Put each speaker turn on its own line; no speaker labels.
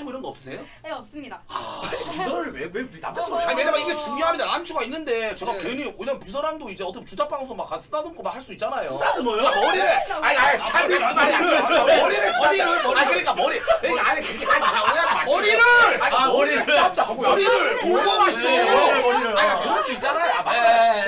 좀 이런 거 없으세요?
네 없습니다.
아, 미설을 왜왜 남자친구? 아니 왜냐면 이게 중요합니다. 남친과 있는데 제가
네.
괜히 왜냐면 미설랑도 이제 어떻게 주작 방송 막 쓰다듬고 막 할 수 있잖아요.
쓰다듬어요?
그러니까 머리를 아니 아니 쓰다듬지 말이야. 머리를 머리를 머리. 아 그러니까 머리 그러니까 아니 그게 아니라 머리를 아니
머리를 쓰다듬다고요.
머리를 보고 있어.
머리를
아니 그럴 수 있잖아요. 아 맞아요.